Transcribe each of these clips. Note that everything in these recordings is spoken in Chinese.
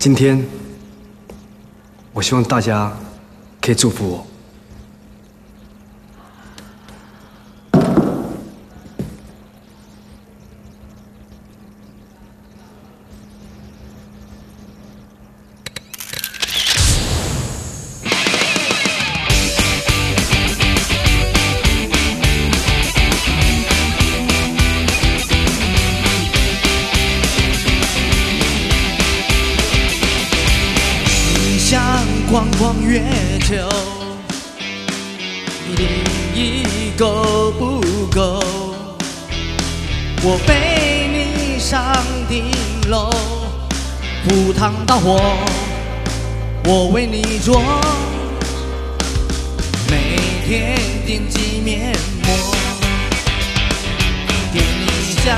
今天，我希望大家可以祝福我。逛逛月球，你定义够不够？我背你上顶楼，赴汤蹈火，我为你做，每天点击面膜，给你香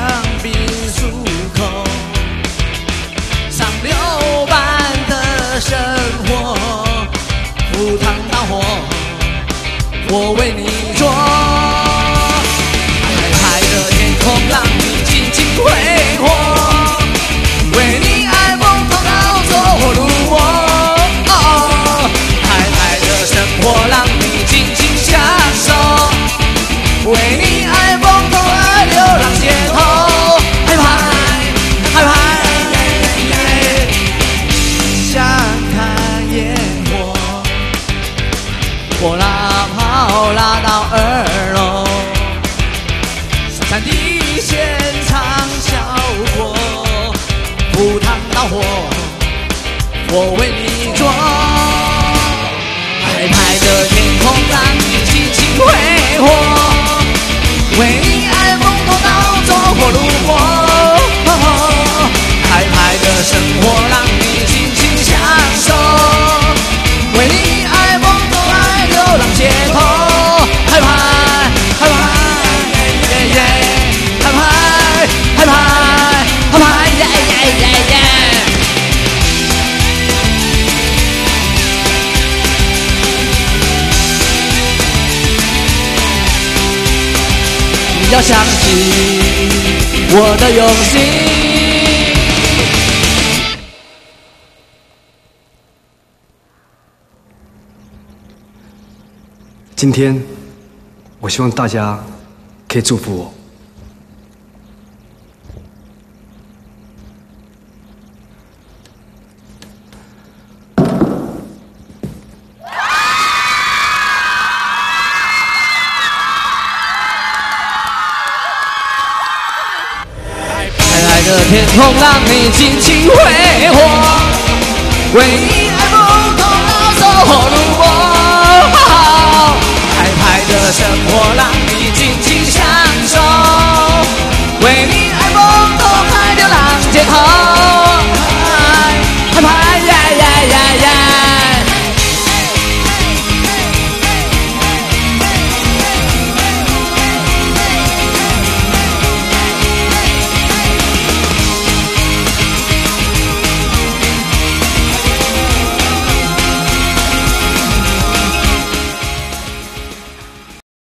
我为你做。海海的天空，让你尽情挥霍。为你爱疯狂到走火入魔。海海的生活，让你尽情享受。为你爱疯狂而流浪街头。嗨嗨嗨嗨，想看烟火。火拉炮拉到二楼，山地现场效果，赴汤蹈火，我为你要相信我的用心。今天，我希望大家可以祝福我。的天空让你尽情挥霍，为你爱疯狂到走火入